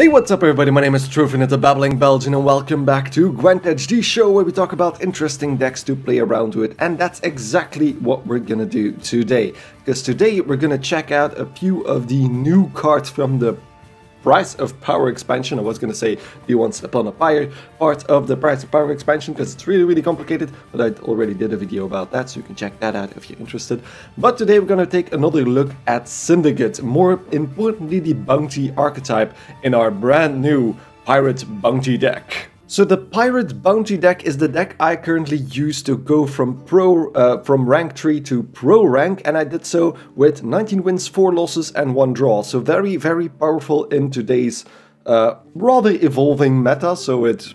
Hey, what's up everybody? My name is Trufin, a Babbling Belgian, and welcome back to Gwent the show where we talk about interesting decks to play around with, and that's exactly what we're gonna do today. Because today we're gonna check out a few of the new cards from the price of power expansion. I was going to say the once upon a pyre part of the price of power expansion because it's really, really complicated, but I already did a video about that, so you can check that out if you're interested. But today we're going to take another look at Syndicate, more importantly the bounty archetype in our brand new Pirate Bounty deck. So the Pirate Bounty deck is the deck I currently use to go from pro uh, from rank 3 to pro rank and I did so with 19 wins, 4 losses and 1 draw. So very very powerful in today's uh, rather evolving meta so it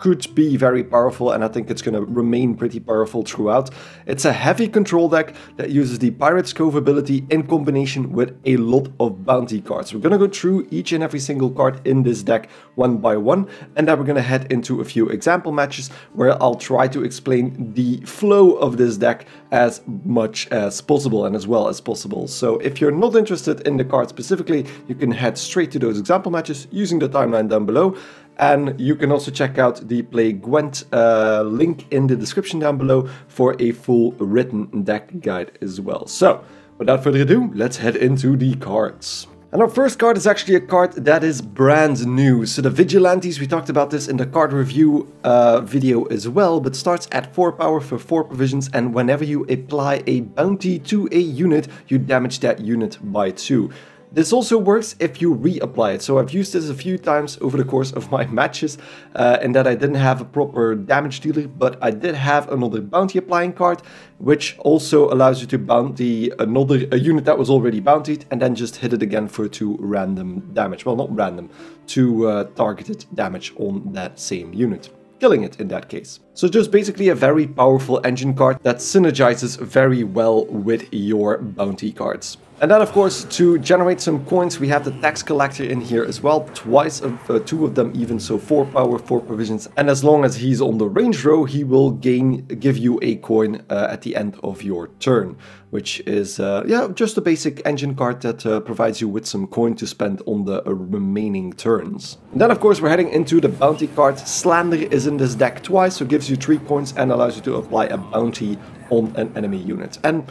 could be very powerful and I think it's going to remain pretty powerful throughout. It's a heavy control deck that uses the Pirate's Cove ability in combination with a lot of bounty cards. We're going to go through each and every single card in this deck one by one and then we're going to head into a few example matches where I'll try to explain the flow of this deck as much as possible and as well as possible. So if you're not interested in the card specifically, you can head straight to those example matches using the timeline down below. And you can also check out the Play Gwent uh, link in the description down below for a full written deck guide as well. So, without further ado, let's head into the cards. And our first card is actually a card that is brand new. So the Vigilantes, we talked about this in the card review uh, video as well, but starts at 4 power for 4 provisions and whenever you apply a bounty to a unit, you damage that unit by 2. This also works if you reapply it. So I've used this a few times over the course of my matches uh, and that I didn't have a proper damage dealer, but I did have another bounty applying card, which also allows you to bounty another a unit that was already bountied and then just hit it again for two random damage. Well, not random, two uh, targeted damage on that same unit killing it in that case. So just basically a very powerful engine card that synergizes very well with your bounty cards. And then of course to generate some coins we have the tax collector in here as well, twice of uh, two of them even, so 4 power, 4 provisions. And as long as he's on the range row he will gain, give you a coin uh, at the end of your turn. Which is, uh, yeah, just a basic engine card that uh, provides you with some coin to spend on the remaining turns. And then of course we're heading into the bounty card. Slander is in this deck twice, so gives you 3 points and allows you to apply a bounty on an enemy unit. And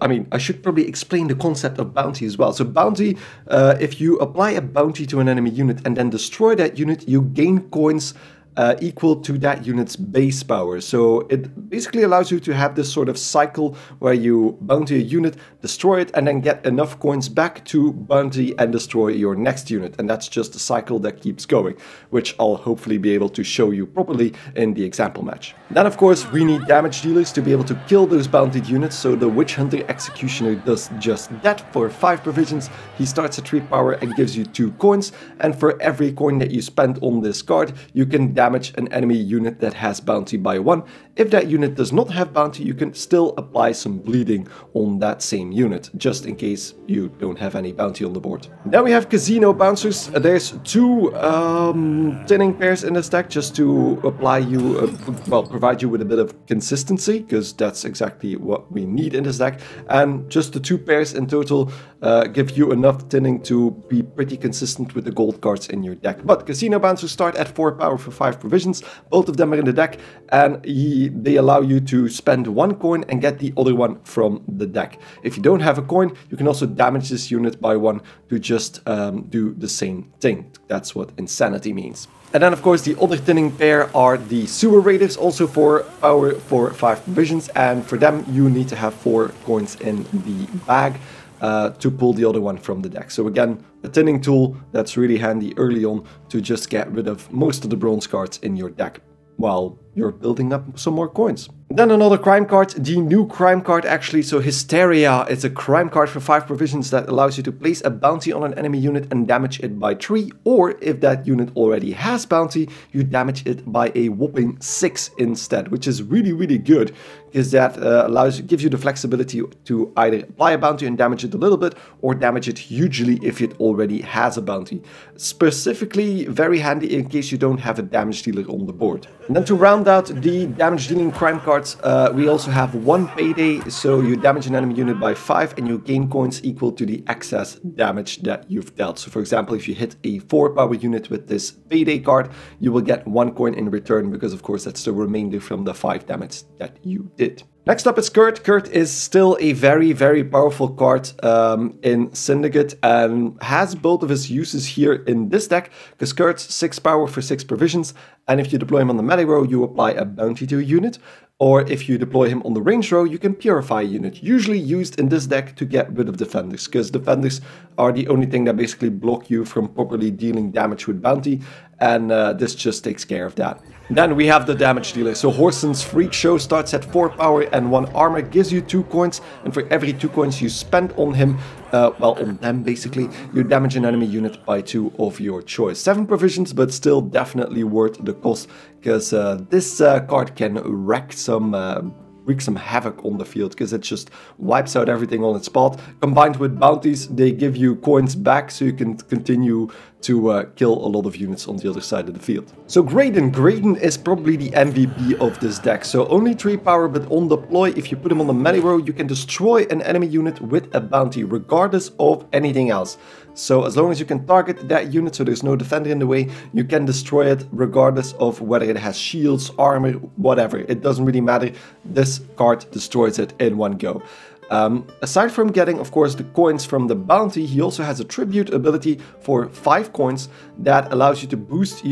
I mean, I should probably explain the concept of bounty as well. So bounty, uh, if you apply a bounty to an enemy unit and then destroy that unit, you gain coins uh, equal to that unit's base power. So it basically allows you to have this sort of cycle where you bounty a unit, destroy it, and then get enough coins back to bounty and destroy your next unit. And that's just a cycle that keeps going, which I'll hopefully be able to show you properly in the example match. Then of course we need damage dealers to be able to kill those bountied units, so the Witch Hunter Executioner does just that for 5 provisions. He starts at 3 power and gives you 2 coins, and for every coin that you spend on this card, you can damage damage an enemy unit that has bounty by 1. If that unit does not have bounty, you can still apply some bleeding on that same unit, just in case you don't have any bounty on the board. Then we have Casino Bouncers. There's two um, thinning pairs in this deck just to apply you, uh, well, provide you with a bit of consistency, because that's exactly what we need in this deck. And just the two pairs in total uh, give you enough thinning to be pretty consistent with the gold cards in your deck. But Casino Bouncers start at 4 power for 5 provisions. Both of them are in the deck and he, they allow you to spend one coin and get the other one from the deck. If you don't have a coin, you can also damage this unit by one to just um, do the same thing. That's what insanity means. And then of course the other thinning pair are the sewer raiders, also for power for 5 provisions, and for them you need to have 4 coins in the bag uh, to pull the other one from the deck. So again, a thinning tool that's really handy early on to just get rid of most of the bronze cards in your deck while you're building up some more coins. Then another crime card, the new crime card actually, so Hysteria, it's a crime card for 5 provisions that allows you to place a bounty on an enemy unit and damage it by 3, or if that unit already has bounty, you damage it by a whopping 6 instead, which is really really good, because that uh, allows gives you the flexibility to either apply a bounty and damage it a little bit, or damage it hugely if it already has a bounty. Specifically very handy in case you don't have a damage dealer on the board. And then to round out the damage dealing crime card cards, uh, we also have one payday, so you damage an enemy unit by 5 and you gain coins equal to the excess damage that you've dealt. So for example, if you hit a 4 power unit with this payday card, you will get 1 coin in return because of course that's the remainder from the 5 damage that you did. Next up is Kurt. Kurt is still a very, very powerful card um, in Syndicate and has both of his uses here in this deck because Kurt's 6 power for 6 provisions and if you deploy him on the melee row, you apply a bounty to a unit or if you deploy him on the range row, you can purify a unit, usually used in this deck to get rid of defenders, because defenders are the only thing that basically block you from properly dealing damage with bounty, and uh, this just takes care of that. Then we have the damage dealer. So Whoreson's Freak Show starts at 4 power and 1 armor, gives you 2 coins, and for every 2 coins you spend on him, uh, well, on them basically, you damage an enemy unit by 2 of your choice. 7 provisions, but still definitely worth the cost, because uh, this uh, card can wreck some uh, wreak some havoc on the field because it just wipes out everything on its spot. Combined with bounties, they give you coins back so you can continue to uh, kill a lot of units on the other side of the field. So Graden. Graden is probably the MVP of this deck. So only 3 power, but on deploy, if you put him on the melee row, you can destroy an enemy unit with a bounty, regardless of anything else. So as long as you can target that unit, so there's no defender in the way, you can destroy it regardless of whether it has shields, armor, whatever. It doesn't really matter. This card destroys it in one go. Um, aside from getting, of course, the coins from the bounty, he also has a tribute ability for 5 coins that allows you to boost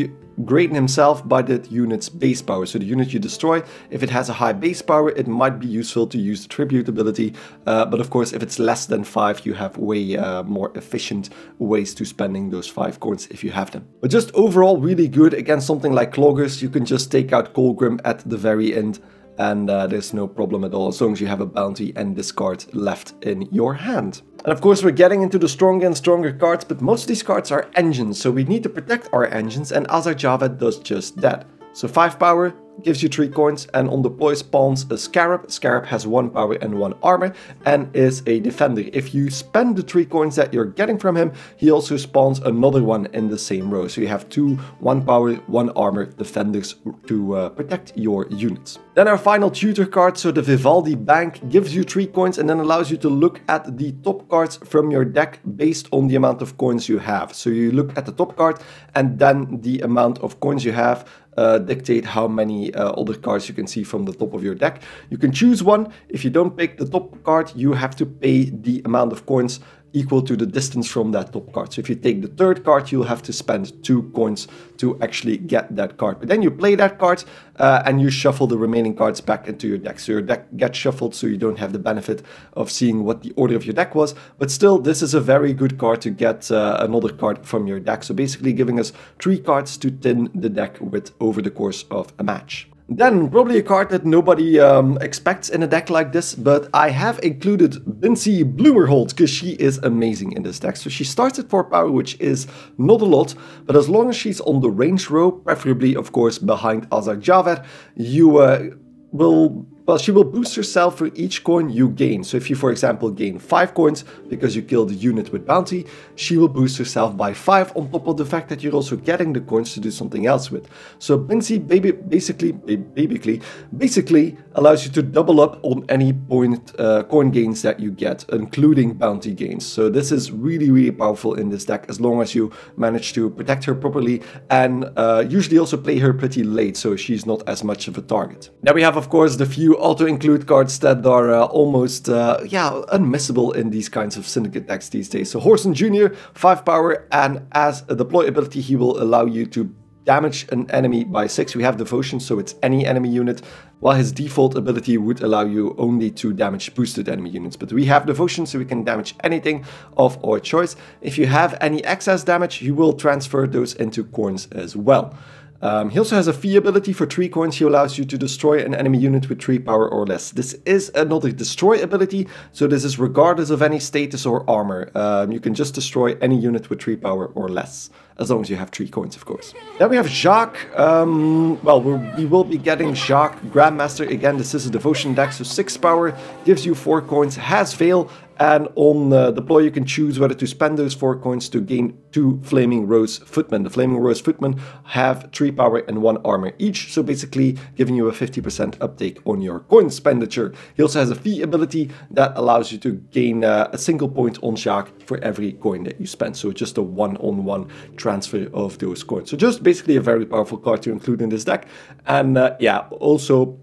Graden himself by that unit's base power. So the unit you destroy, if it has a high base power, it might be useful to use the tribute ability. Uh, but of course, if it's less than 5, you have way uh, more efficient ways to spending those 5 coins if you have them. But just overall really good against something like Cloggers. You can just take out Colgrim at the very end and uh, there's no problem at all as long as you have a bounty and discard left in your hand. And of course we're getting into the stronger and stronger cards, but most of these cards are engines, so we need to protect our engines and Azar Javed does just that. So 5 power, gives you 3 coins and on deploy spawns a Scarab. Scarab has 1 power and 1 armor and is a defender. If you spend the 3 coins that you're getting from him, he also spawns another one in the same row. So you have two 1 power, 1 armor defenders to uh, protect your units. Then our final tutor card, so the Vivaldi Bank, gives you 3 coins and then allows you to look at the top cards from your deck based on the amount of coins you have. So you look at the top card and then the amount of coins you have uh, dictate how many uh, other cards you can see from the top of your deck. You can choose one. If you don't pick the top card, you have to pay the amount of coins equal to the distance from that top card. So if you take the third card, you'll have to spend two coins to actually get that card. But then you play that card uh, and you shuffle the remaining cards back into your deck. So your deck gets shuffled so you don't have the benefit of seeing what the order of your deck was. But still, this is a very good card to get uh, another card from your deck. So basically giving us three cards to thin the deck with over the course of a match. Then, probably a card that nobody um, expects in a deck like this, but I have included Bincy Blumerholdt because she is amazing in this deck. So she starts at 4 power, which is not a lot, but as long as she's on the range row, preferably, of course, behind Azar Javed, you uh, will well, she will boost herself for each coin you gain. So if you, for example, gain 5 coins because you killed a unit with bounty, she will boost herself by 5 on top of the fact that you're also getting the coins to do something else with. So baby, basically, basically, basically allows you to double up on any point uh, coin gains that you get, including bounty gains. So this is really, really powerful in this deck as long as you manage to protect her properly and uh, usually also play her pretty late so she's not as much of a target. Now we have, of course, the few auto-include cards that are uh, almost, uh, yeah, unmissable in these kinds of Syndicate decks these days. So Whoreson Jr., 5 power, and as a deploy ability, he will allow you to damage an enemy by 6. We have Devotion, so it's any enemy unit, while his default ability would allow you only to damage boosted enemy units. But we have Devotion, so we can damage anything of our choice. If you have any excess damage, you will transfer those into coins as well. Um, he also has a fee ability for 3 coins. He allows you to destroy an enemy unit with 3 power or less. This is another destroy ability, so this is regardless of any status or armor. Um, you can just destroy any unit with 3 power or less, as long as you have 3 coins, of course. Then we have Jacques. Um, well, we will be getting Jacques Grandmaster. Again, this is a devotion deck, so 6 power gives you 4 coins, has Veil, And on uh, deploy, you can choose whether to spend those four coins to gain two Flaming Rose Footmen. The Flaming Rose Footmen have three power and one armor each, so basically giving you a 50% uptake on your coin expenditure. He also has a fee ability that allows you to gain uh, a single point on Jacques for every coin that you spend. So just a one-on-one -on -one transfer of those coins. So just basically a very powerful card to include in this deck. And uh, yeah, also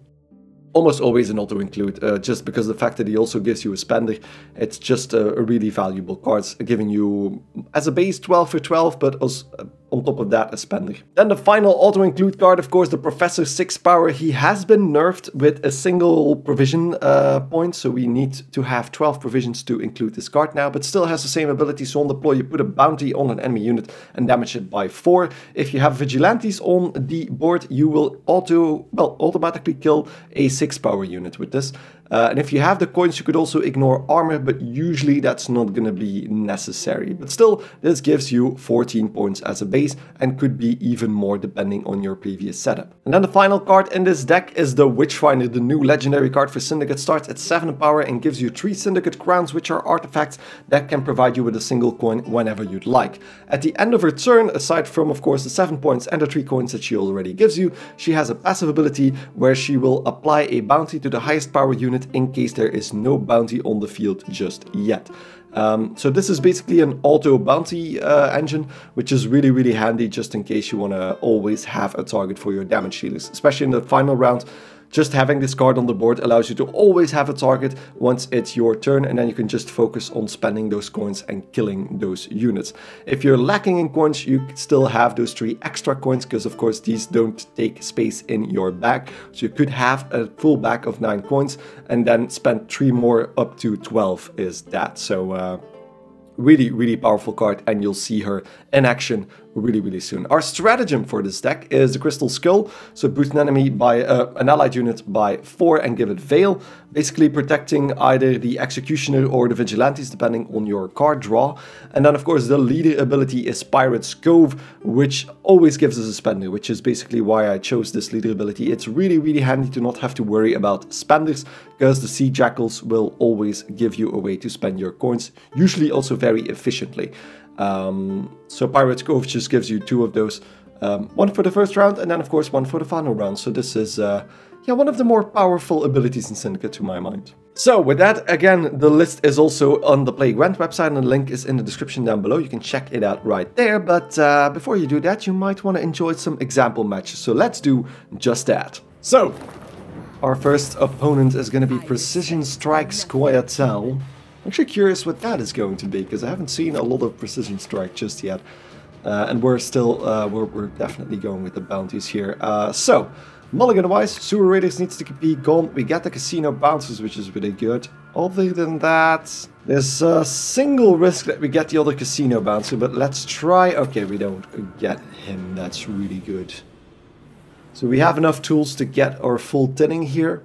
almost always an auto include, uh, just because the fact that he also gives you a spender, it's just a, a really valuable card, giving you as a base 12 for 12, but as, uh, on top of that a spender. Then the final auto include card, of course, the Professor 6 power. He has been nerfed with a single provision uh, point, so we need to have 12 provisions to include this card now, but still has the same ability. So on deploy, you put a bounty on an enemy unit and damage it by 4. If you have vigilantes on the board, you will auto, well, automatically kill a 6 power unit with this. Uh, and if you have the coins, you could also ignore armor, but usually that's not going to be necessary. But still, this gives you 14 points as a base and could be even more depending on your previous setup. And then the final card in this deck is the Witchfinder, the new legendary card for Syndicate. Starts at 7 power and gives you 3 Syndicate Crowns, which are artifacts that can provide you with a single coin whenever you'd like. At the end of her turn, aside from of course the 7 points and the 3 coins that she already gives you, she has a passive ability where she will apply a bounty to the highest power unit in case there is no bounty on the field just yet. Um, so this is basically an auto bounty uh, engine, which is really, really handy just in case you want to always have a target for your damage dealers, especially in the final round just having this card on the board allows you to always have a target once it's your turn and then you can just focus on spending those coins and killing those units. If you're lacking in coins, you still have those three extra coins because of course these don't take space in your bag. So you could have a full bag of 9 coins and then spend 3 more up to 12 is that. So uh, really, really powerful card and you'll see her in action really, really soon. Our stratagem for this deck is the Crystal Skull. So boost an enemy by uh, an allied unit by 4 and give it Veil. Basically protecting either the Executioner or the Vigilantes depending on your card draw. And then of course the leader ability is Pirate's Cove which always gives us a spender which is basically why I chose this leader ability. It's really really handy to not have to worry about spenders because the Sea Jackals will always give you a way to spend your coins, usually also very efficiently. Um, so Pirate's Cove just gives you two of those. Um, one for the first round and then of course one for the final round. So this is uh, yeah one of the more powerful abilities in Syndicate to my mind. So with that, again, the list is also on the Play Gwent website and the link is in the description down below. You can check it out right there. But uh, before you do that, you might want to enjoy some example matches. So let's do just that. So, our first opponent is going to be Precision Strike Scoia'tael. I'm actually curious what that is going to be, because I haven't seen a lot of Precision Strike just yet. Uh, and we're still, uh, we're, we're, definitely going with the bounties here. Uh, so, mulligan-wise, Sewer Raiders needs to be gone. We get the Casino Bouncers, which is really good. Other than that, there's a single risk that we get the other Casino Bouncer, but let's try... Okay, we don't get him. That's really good. So we have enough tools to get our full thinning here.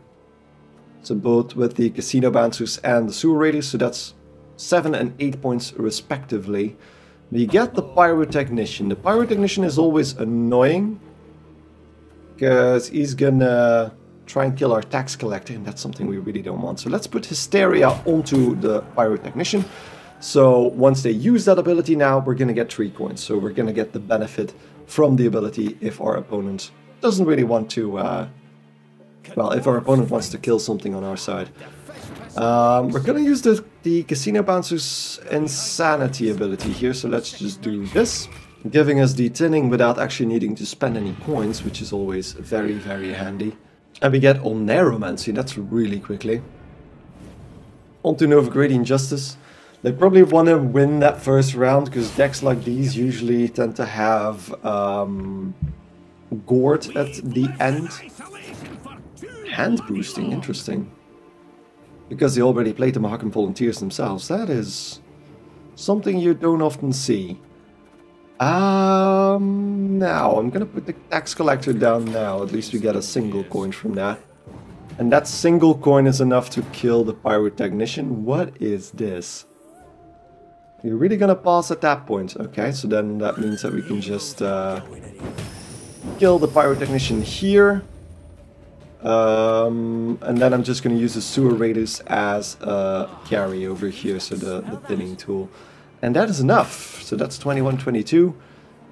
So both with the Casino Bouncers and the Sewer Raiders, so that's 7 and 8 points respectively. We get the Pyrotechnician. The Pyrotechnician is always annoying, because he's gonna try and kill our tax collector, and that's something we really don't want. So let's put Hysteria onto the Pyrotechnician. So once they use that ability now, we're gonna get 3 coins. So we're gonna get the benefit from the ability if our opponent doesn't really want to uh, well, if our opponent wants to kill something on our side. Um, we're gonna use the, the Casino Bouncer's Insanity ability here, so let's just do this. Giving us the thinning without actually needing to spend any coins, which is always very, very handy. And we get on Neuromancy, that's really quickly. On to Novigradian Justice. They probably want to win that first round, because decks like these usually tend to have um, Gord at the end. Hand boosting, interesting. Because they already played the Mahakam Volunteers themselves. That is something you don't often see. Um, now, I'm gonna put the tax collector down now. At least we get a single coin from that. And that single coin is enough to kill the pyrotechnician. What is this? You're really gonna pass at that point. Okay, so then that means that we can just uh, kill the pyrotechnician here. Um, and then I'm just going to use the Sewer Raiders as a carry over here, so the, the thinning tool. And that is enough. So that's 21, 22.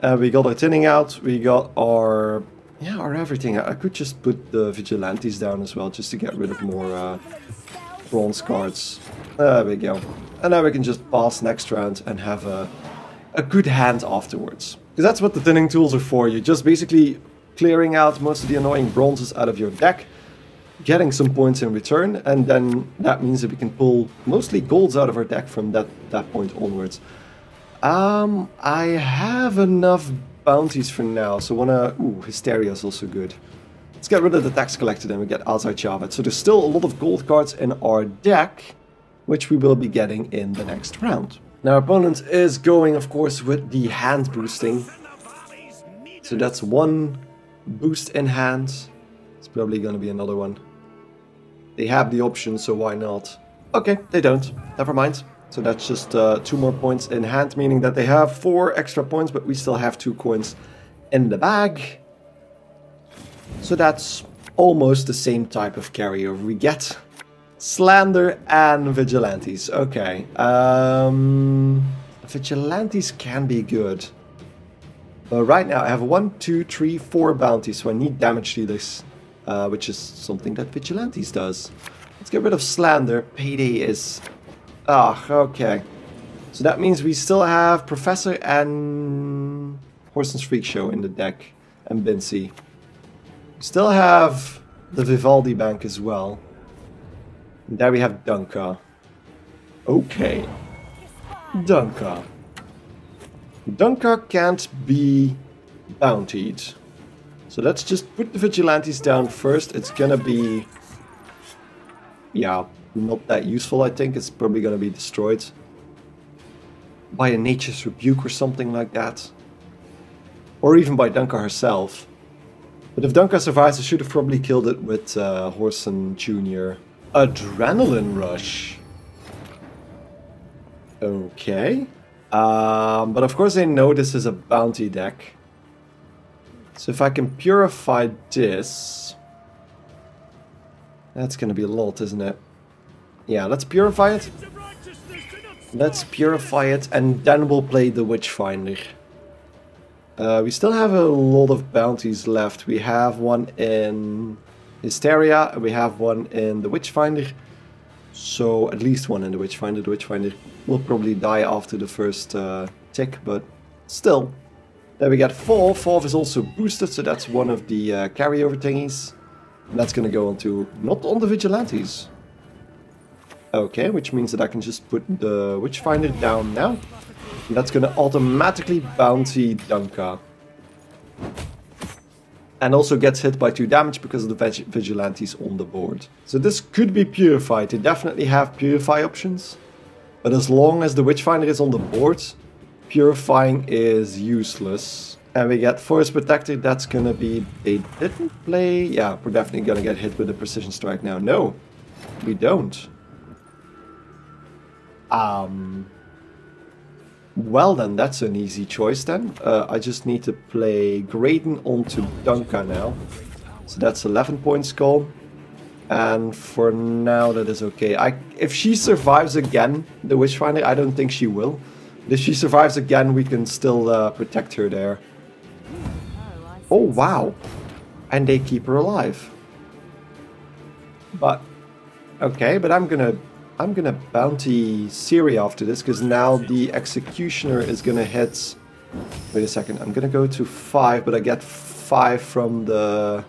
Uh, we got our thinning out, we got our... Yeah, our everything. I could just put the Vigilantes down as well, just to get rid of more uh, bronze cards. There we go. And now we can just pass next round and have a, a good hand afterwards. Because that's what the thinning tools are for. You're just basically clearing out most of the annoying bronzes out of your deck, getting some points in return, and then that means that we can pull mostly golds out of our deck from that, that point onwards. Um, I have enough bounties for now, so wanna... Ooh, Hysteria is also good. Let's get rid of the tax collector and we get Azar Javed. So there's still a lot of gold cards in our deck, which we will be getting in the next round. Now our opponent is going, of course, with the hand boosting. So that's one boost in hand. It's probably going to be another one. They have the option, so why not? Okay, they don't. Never mind. So that's just uh, two more points in hand, meaning that they have four extra points, but we still have two coins in the bag. So that's almost the same type of carryover we get. Slander and Vigilantes. Okay. Um, Vigilantes can be good. But right now I have one, two, three, four bounties, so I need damage dealers. Uh, which is something that Vigilantes does. Let's get rid of Slander. Payday is Ah, okay. So that means we still have Professor and Whoreson's Freak Show in the deck, and Bincy. Still have the Vivaldi Bank as well. And there we have Dunca. Okay. Dunca. Dunca can't be bountied. So let's just put the Vigilantes down first. It's gonna be... Yeah, not that useful, I think. It's probably to be destroyed by a nature's rebuke or something like that. Or even by Dunca herself. But if Dunca survives, I should have probably killed it with uh, Whoreson Jr. Adrenaline Rush. Okay. Um, but of course I know this is a bounty deck. So if I can purify this... That's going to be a lot, isn't it? Yeah, let's purify it. Let's purify it and then we'll play the Witchfinder. Uh, we still have a lot of bounties left. We have one in Hysteria we have one in the Witchfinder. So at least one in the Witchfinder. The Witchfinder will probably die after the first uh, tick, but still. Then we get Fauve. Fauve is also boosted, so that's one of the uh, carryover thingies. And that's gonna go on to not on the Vigilantes. Okay, which means that I can just put the Witchfinder down now. And that's gonna automatically bounty Dunca. And also gets hit by 2 damage because of the vig Vigilantes on the board. So this could be purified. They definitely have purify options. But as long as the Witchfinder is on the board, purifying is useless. And we get Forest Protector, that's gonna be... They didn't play... Yeah, we're definitely gonna get hit with a Precision Strike now. No, we don't. Um, well then, that's an easy choice then. Uh, I just need to play Graden onto Dunca now. So that's 11 points gone. And for now that is okay. I, if she survives again, the Witchfinder, I don't think she will. But if she survives again, we can still uh, protect her there. Oh wow. And they keep her alive. But, okay, but I'm gonna I'm gonna bounty Ciri after this, because now the Executioner is gonna hit... Wait a second, I'm gonna go to 5, but I get 5 from the...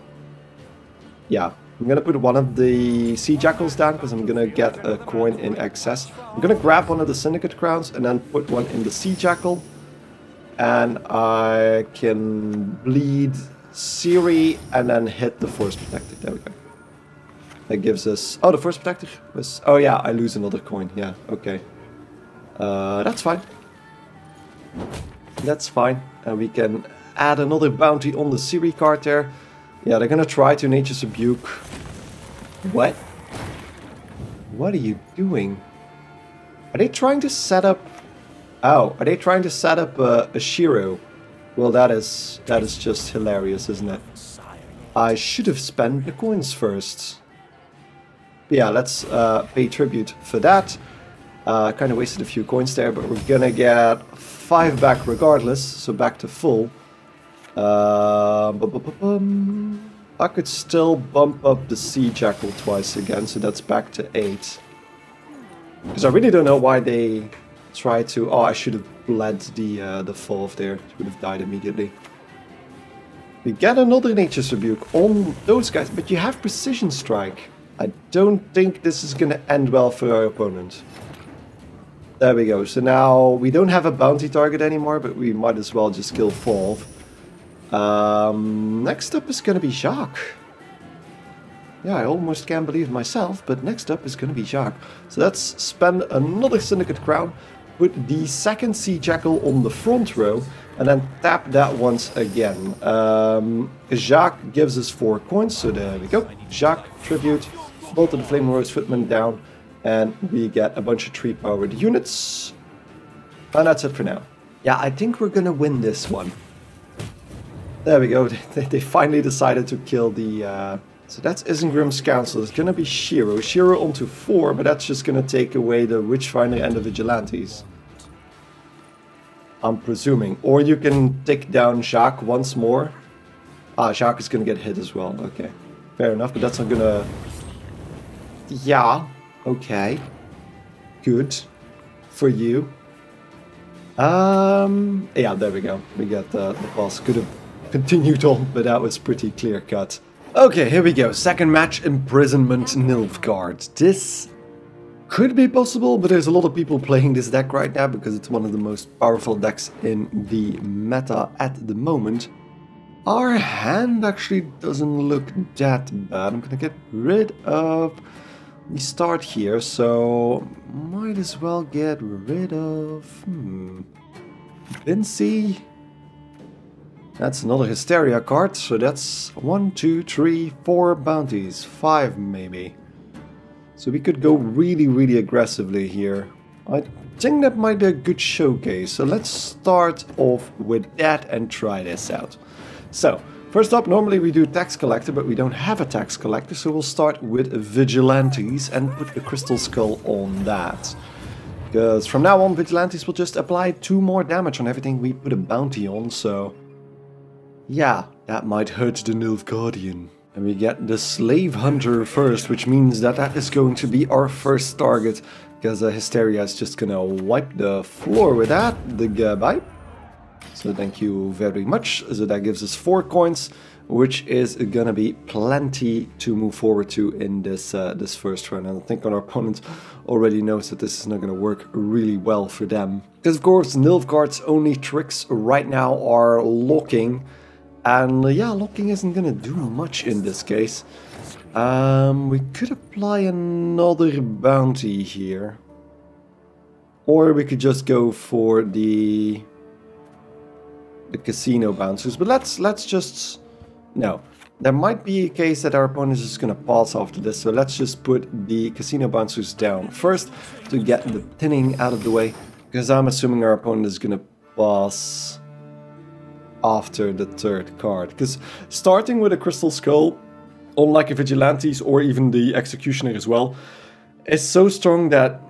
Yeah, I'm gonna put one of the Sea Jackals down, because I'm gonna get a coin in excess. I'm gonna grab one of the Syndicate Crowns, and then put one in the Sea Jackal. And I can bleed Ciri, and then hit the Forest Protector. There we go. That gives us... Oh, the Forest Protector was... Oh yeah, I lose another coin. Yeah, okay. Uh, that's fine. That's fine. And we can add another bounty on the Ciri card there. Yeah, they're gonna try to Nature's Rebuke. What? What are you doing? Are they trying to set up... Oh, are they trying to set up a, a Schirrú? Well, that is that is just hilarious, isn't it? I should have spent the coins first. Yeah, let's uh, pay tribute for that. Uh, kind of wasted a few coins there, but we're gonna get five back regardless, so back to full. Uh, I could still bump up the Sea Jackal twice again, so that's back to eight. Because I really don't know why they try to... Oh, I should have bled the uh, the fourth there. She would have died immediately. We get another Nature's Rebuke on those guys, but you have Precision Strike. I don't think this is going to end well for our opponent. There we go. So now we don't have a bounty target anymore, but we might as well just kill Fauve. Um, next up is going to be Jacques. Yeah, I almost can't believe myself, but next up is going to be Jacques. So let's spend another Syndicate Crown, put the second Sea Jackal on the front row, and then tap that once again. Um, Jacques gives us 4 coins, so there we go. Jacques, Tribute, both of the Flame Rose Footmen down, and we get a bunch of tree powered units. And that's it for now. Yeah, I think we're gonna win this one. There we go, they, finally decided to kill the... Uh, so that's Isengrim's Council. It's gonna be Schirrú. Schirrú onto 4, but that's just gonna take away the Witchfinder and the Vigilantes. I'm presuming. Or you can take down Jacques once more. Ah, Jacques is gonna get hit as well. Okay. Fair enough, but that's not gonna... Yeah. Okay. Good. For you. Um, yeah, there we go. We got uh, the boss. Could have continued on, but that was pretty clear cut. Okay, here we go. Second match, Imprisonment Nilfgaard. This could be possible, but there's a lot of people playing this deck right now because it's one of the most powerful decks in the meta at the moment. Our hand actually doesn't look that bad. I'm gonna get rid of the start here, so might as well get rid of... Hmm... Bincy? That's another Hysteria card, so that's one, two, three, four bounties. Five, maybe. So we could go really, really aggressively here. I think that might be a good showcase. So let's start off with that and try this out. So, first up, normally we do tax collector, but we don't have a tax collector. So we'll start with vigilantes and put the crystal skull on that. Because from now on, vigilantes will just apply two more damage on everything we put a bounty on. So, yeah, that might hurt the Nilfgaardian. And we get the Slave Hunter first, which means that that is going to be our first target. Because uh, Hysteria is just gonna wipe the floor with that. The goodbye. So thank you very much. So that gives us 4 coins, which is gonna be plenty to move forward to in this uh, this first run. And I think our opponent already knows that this is not gonna work really well for them. Because of course Nilfgaard's only tricks right now are locking and uh, yeah, locking isn't gonna do much in this case. Um, we could apply another bounty here. Or we could just go for the the casino bouncers. But let's let's just no. There might be a case that our opponent is just gonna pass after this, so let's just put the casino bouncers down first to get the thinning out of the way. Because I'm assuming our opponent is gonna pass after the third card. Because starting with a Crystal Skull, unlike a Vigilantes or even the Executioner as well, is so strong that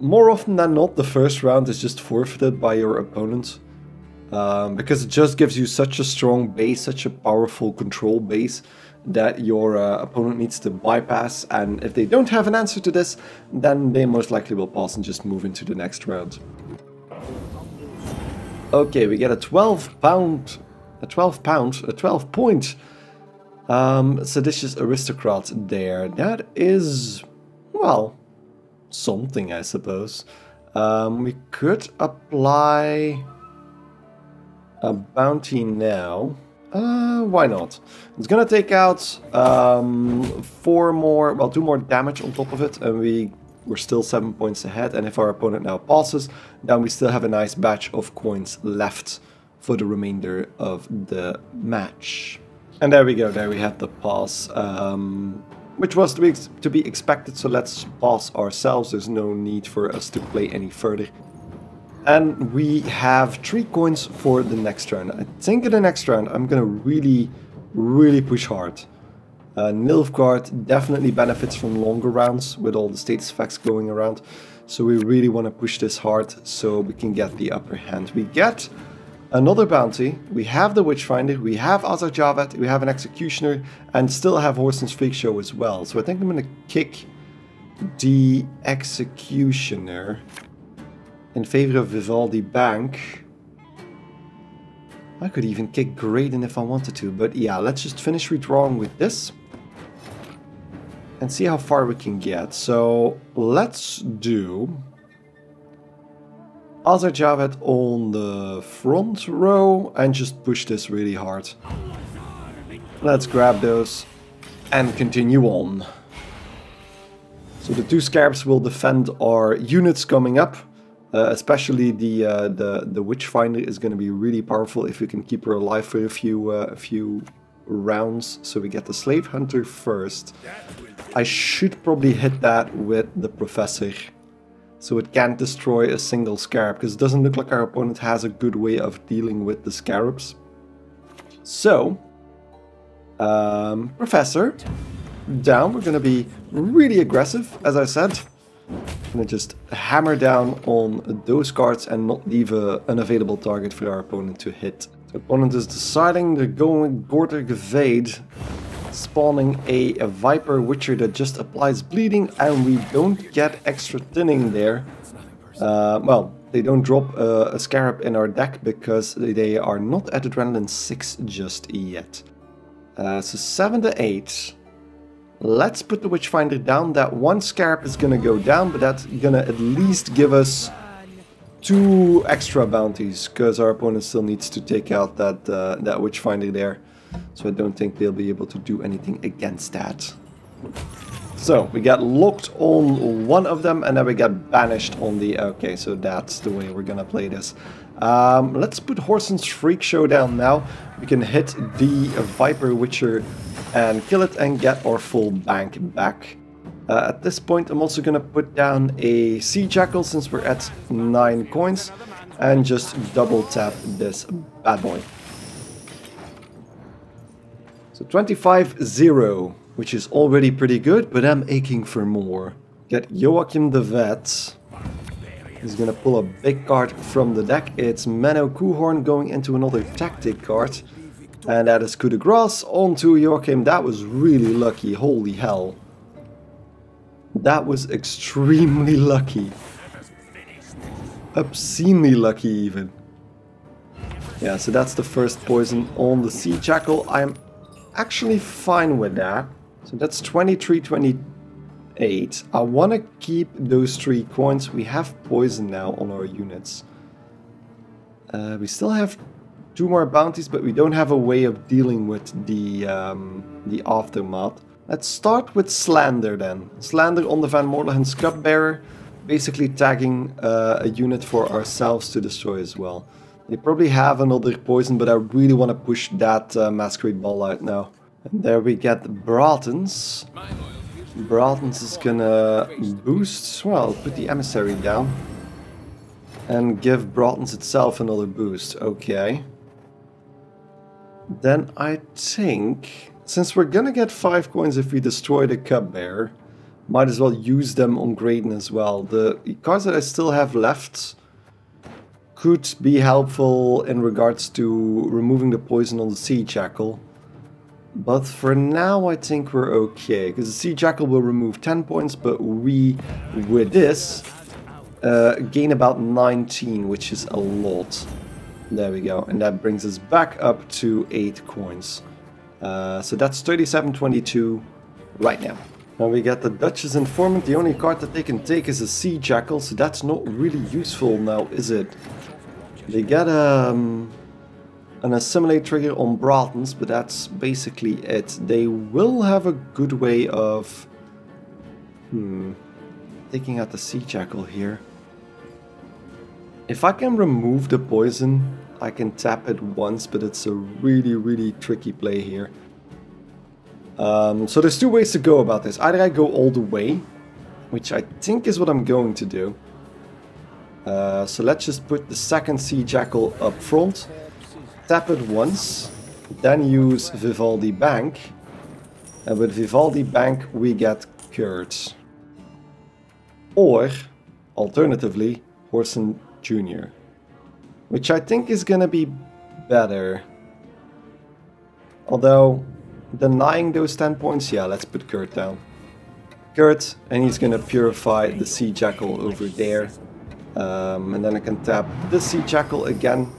more often than not the first round is just forfeited by your opponent. Um, because it just gives you such a strong base, such a powerful control base that your uh, opponent needs to bypass and if they don't have an answer to this then they most likely will pass and just move into the next round. Okay, we get a 12 pound, a 12 pound, a 12 point um, seditious aristocrat there. That is, well, something, I suppose. Um, we could apply a bounty now. Uh, why not? It's gonna take out um, four more, well, two more damage on top of it, and we we're still 7 points ahead, and if our opponent now passes, then we still have a nice batch of coins left for the remainder of the match. And there we go, there we have the pass, um, which was to be, to be expected, so let's pass ourselves, there's no need for us to play any further. And we have 3 coins for the next round. I think in the next round I'm gonna really really push hard. Uh, Nilfgaard definitely benefits from longer rounds with all the status effects going around. So we really want to push this hard so we can get the upper hand. We get another bounty, we have the Witchfinder, we have Azar Javed, we have an Executioner, and still have Whoreson's Freak Show as well. So I think I'm going to kick the Executioner in favor of Vivaldi Bank. I could even kick Graden if I wanted to, but yeah, let's just finish redrawing with this and see how far we can get. So let's do Azar Javed on the front row and just push this really hard. Let's grab those and continue on. So the two scarabs will defend our units coming up. Uh, especially the uh, the the Witchfinder is going to be really powerful if we can keep her alive for a few uh, a few rounds. So we get the Slave Hunter first. I should probably hit that with the Professor. So it can't destroy a single scarab, because it doesn't look like our opponent has a good way of dealing with the scarabs. So, um, Professor, down. We're going to be really aggressive, as I said. Gonna just hammer down on those cards and not leave a unavailable target for our opponent to hit. The opponent is deciding they're going Gorthur Gvaed spawning a, a, Viper Witcher that just applies bleeding and we don't get extra thinning there. Uh, well, they don't drop a Scarab in our deck because they are not at Adrenaline 6 just yet. Uh, so 7 to 8. Let's put the Witchfinder down. That one Scarab is gonna go down, but that's gonna at least give us two extra bounties because our opponent still needs to take out that, uh, that Witchfinder there. So I don't think they'll be able to do anything against that. So, we got locked on one of them and then we got banished on the... Okay, so that's the way we're gonna play this. Um, let's put Whoreson's Freak Show down now. We can hit the Viper Witcher and kill it and get our full bank back. Uh, at this point I'm also gonna put down a Sea Jackal since we're at 9 coins and just double tap this bad boy. So 25-0, which is already pretty good, but I'm aching for more. Get Joachim de Wett. He's gonna pull a big card from the deck. It's Menno Coehoorn going into another tactic card. And that is Coup de Grace onto Joachim. That was really lucky, holy hell. That was extremely lucky. Obscenely lucky even. Yeah, so that's the first poison on the Sea Jackal. I'm actually fine with that. So that's 23, 28. I want to keep those three coins. We have poison now on our units. Uh, we still have two more bounties, but we don't have a way of dealing with the, um, the aftermath. Let's start with Slander then. Slander on the Van Moorlehem's Cupbearer, basically tagging uh, a unit for ourselves to destroy as well. They probably have another poison, but I really want to push that uh, Masquerade Ball out now. And there we get Braathens. Braathens is gonna boost, well, put the Emissary down. And give Braathens itself another boost, okay. Then I think, since we're gonna get 5 coins if we destroy the Cupbearer, might as well use them on Graydon as well. The cards that I still have left could be helpful in regards to removing the poison on the Sea Jackal. But for now I think we're okay, because the Sea Jackal will remove 10 points, but we, with this, uh, gain about 19, which is a lot. There we go, and that brings us back up to 8 coins. Uh, so that's 37.22 right now. Now we get the Duchess Informant, the only card that they can take is a Sea Jackal, so that's not really useful now, is it? They get um, an assimilate trigger on Braathens, but that's basically it. They will have a good way of hmm, taking out the Sea Jackal here. If I can remove the poison, I can tap it once, but it's a really, really tricky play here. Um, so there's two ways to go about this. Either I go all the way, which I think is what I'm going to do. Uh, so let's just put the second Sea Jackal up front. Tap it once. then use Vivaldi Bank. And with Vivaldi Bank we get Kurt. Or, alternatively, Whoreson Jr. Which I think is gonna be better. Although, denying those 10 points, yeah, let's put Kurt down. Kurt, and he's gonna purify the Sea Jackal over there. Um, and then I can tap the Sea Jackal again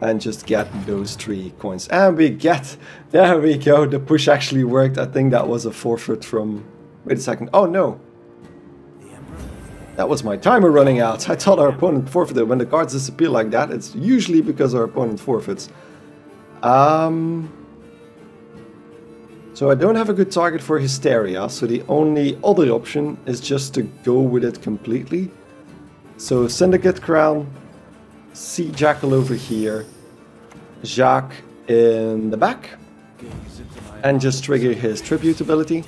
and just get those three coins. And we get, there we go, the push actually worked. I think that was a forfeit from, wait a second, oh no. That was my timer running out. I thought our opponent forfeited. When the cards disappear like that, it's usually because our opponent forfeits. Um, so I don't have a good target for Hysteria, so the only other option is just to go with it completely. So Syndicate Crown, Sea Jackal over here, Jacques in the back, and just trigger his Tribute ability.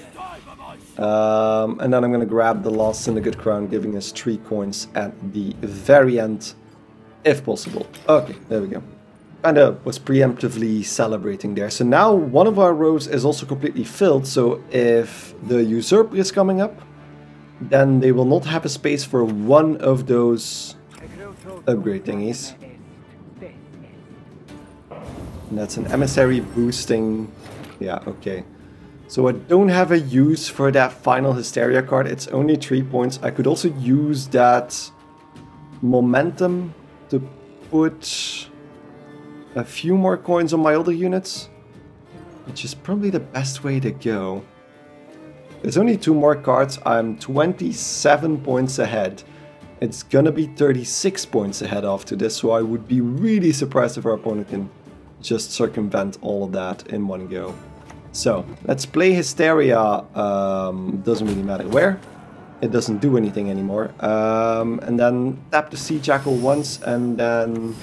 Um, and then I'm going to grab the last Syndicate Crown, giving us 3 coins at the very end, if possible. Okay, there we go. And uh, was preemptively celebrating there. So now one of our rows is also completely filled, so if the Usurper is coming up, then they will not have a space for one of those upgrade thingies. And that's an emissary boosting. Yeah, okay. So I don't have a use for that final Hysteria card. It's only 3 points. I could also use that momentum to put a few more coins on my other units. Which is probably the best way to go. There's only two more cards. I'm 27 points ahead. It's gonna be 36 points ahead after this, so I would be really surprised if our opponent can just circumvent all of that in one go. So, let's play Hysteria, um, doesn't really matter where. It doesn't do anything anymore. Um, and then tap the Sea Jackal once, and then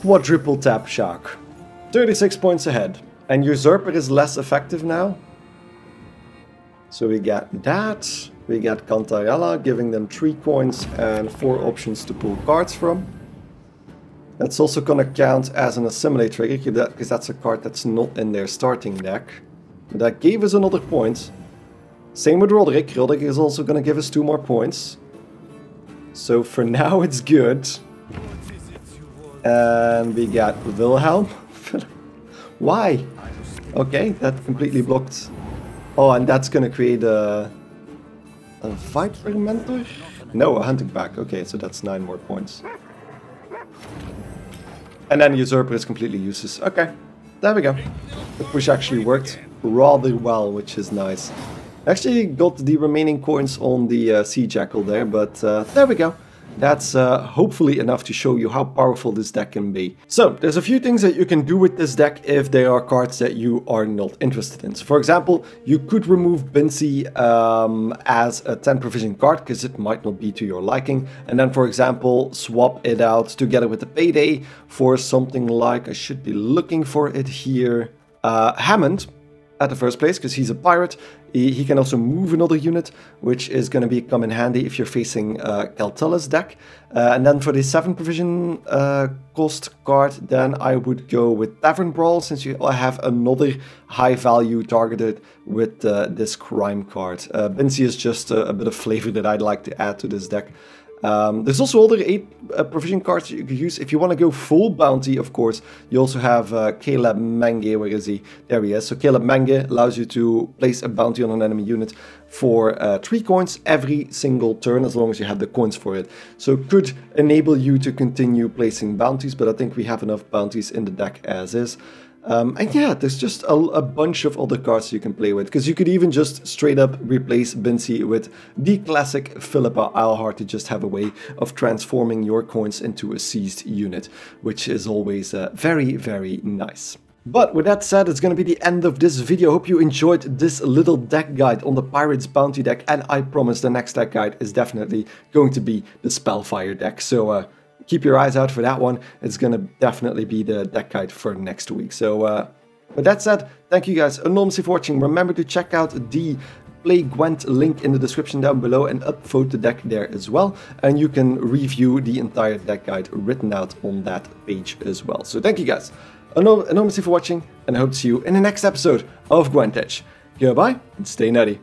quadruple tap Shark. 36 points ahead. And Usurper is less effective now. So we get that. We get Cantarella, giving them 3 coins and 4 options to pull cards from. That's also gonna count as an assimilate trigger, because that's a card that's not in their starting deck. That gave us another point. Same with Roderick, Roderick is also gonna give us two more points. So for now it's good. And we got Wilhelm. Why? Okay, that completely blocked. Oh, and that's gonna create a... A Viper Mentor? No, a Hunting Pack. Okay, so that's nine more points. And then Usurper is completely useless. Okay, there we go. The push actually worked rather well, which is nice. Actually got the remaining coins on the uh, Sea Jackal there, but uh, there we go. That's uh, hopefully enough to show you how powerful this deck can be. So, there's a few things that you can do with this deck if there are cards that you are not interested in. So, for example, you could remove Bincy um, as a 10 provision card because it might not be to your liking. And then, for example, swap it out together with the Payday for something like, I should be looking for it here, uh, Hammond at the first place because he's a pirate. He, he, can also move another unit, which is going to be come in handy if you're facing uh, Kaltulla's deck. Uh, and then for the 7 provision uh, cost card, then I would go with Tavern Brawl, since you have another high value targeted with uh, this crime card. Uh, Bincy is just a, a bit of flavor that I'd like to add to this deck. Um, there's also other 8 uh, provision cards you could use. If you want to go full bounty, of course, you also have uh, Caleb Menge. Where is he? There he is. So Caleb Menge allows you to place a bounty on an enemy unit for uh, 3 coins every single turn, as long as you have the coins for it. So could enable you to continue placing bounties, but I think we have enough bounties in the deck as is. Um, and yeah, there's just a, a, bunch of other cards you can play with, because you could even just straight up replace Bincy with the classic Philippa Eilhart to just have a way of transforming your coins into a seized unit, which is always uh, very, very nice. But with that said, it's gonna be the end of this video. Hope you enjoyed this little deck guide on the Pirates Bounty deck, and I promise the next deck guide is definitely going to be the Spellfire deck. So, uh, keep your eyes out for that one. It's going to definitely be the deck guide for next week. So, uh, with that said, thank you guys enormously for watching. Remember to check out the Play Gwent link in the description down below and upvote the deck there as well. And you can review the entire deck guide written out on that page as well. So thank you guys. enormously for watching, and I hope to see you in the next episode of Gwent Edge. Goodbye, and stay nutty.